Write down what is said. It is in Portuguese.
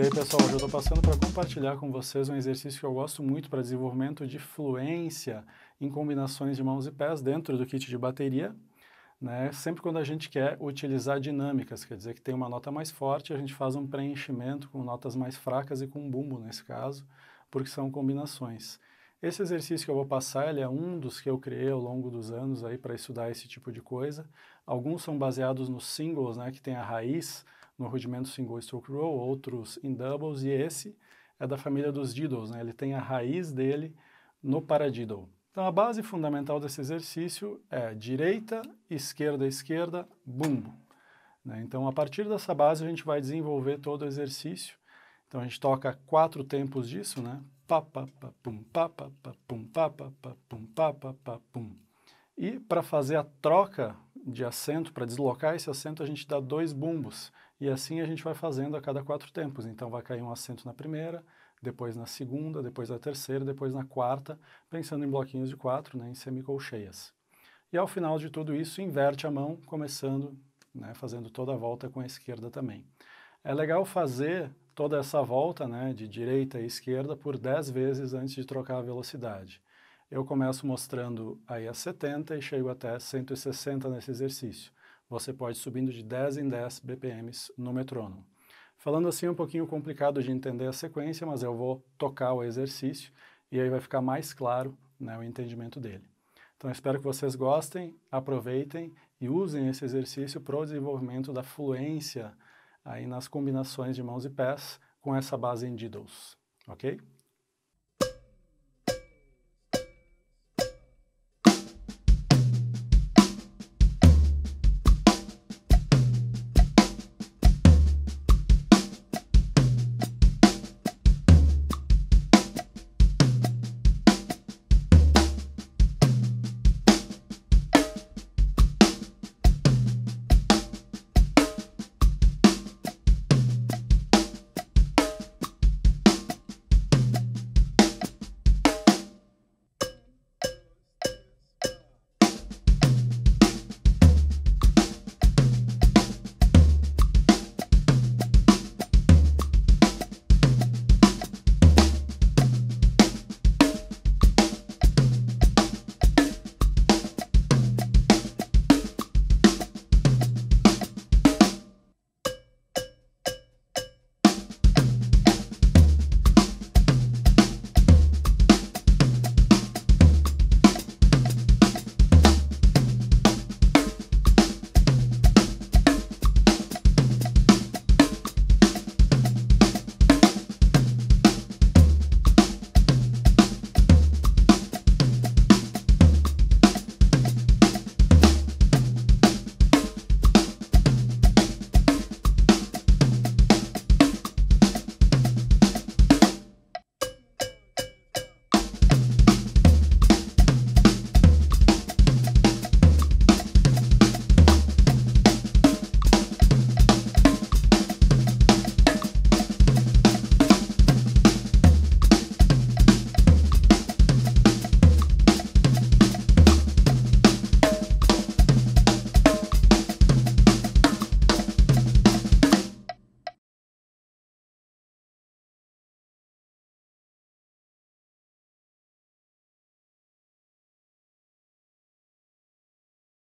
aí, pessoal, hoje eu estou passando para compartilhar com vocês um exercício que eu gosto muito para desenvolvimento de fluência em combinações de mãos e pés dentro do kit de bateria. Né? Sempre quando a gente quer utilizar dinâmicas, quer dizer que tem uma nota mais forte, a gente faz um preenchimento com notas mais fracas e com bumbo nesse caso, porque são combinações. Esse exercício que eu vou passar, ele é um dos que eu criei ao longo dos anos aí para estudar esse tipo de coisa. Alguns são baseados nos singles, né, que tem a raiz, no rudimento single stroke roll, outros em doubles, e esse é da família dos diddles, né? ele tem a raiz dele no paradiddle. Então a base fundamental desse exercício é direita, esquerda, esquerda, bumbo. Né? Então a partir dessa base a gente vai desenvolver todo o exercício. Então a gente toca quatro tempos disso, né? Pa, pa, pa, pum, pa, pa, pa, pum, pa, pa, pa, pum, pa, pa, pa, pum. E para fazer a troca de assento, para deslocar esse assento, a gente dá dois bumbos. E assim a gente vai fazendo a cada quatro tempos. Então vai cair um assento na primeira, depois na segunda, depois na terceira, depois na quarta, pensando em bloquinhos de quatro, né, em semicolcheias. E ao final de tudo isso, inverte a mão, começando, né, fazendo toda a volta com a esquerda também. É legal fazer toda essa volta né, de direita e esquerda por 10 vezes antes de trocar a velocidade. Eu começo mostrando aí a 70 e chego até 160 nesse exercício você pode subindo de 10 em 10 BPMs no metrônomo. Falando assim é um pouquinho complicado de entender a sequência, mas eu vou tocar o exercício e aí vai ficar mais claro né, o entendimento dele. Então espero que vocês gostem, aproveitem e usem esse exercício para o desenvolvimento da fluência aí nas combinações de mãos e pés com essa base em diddles, ok?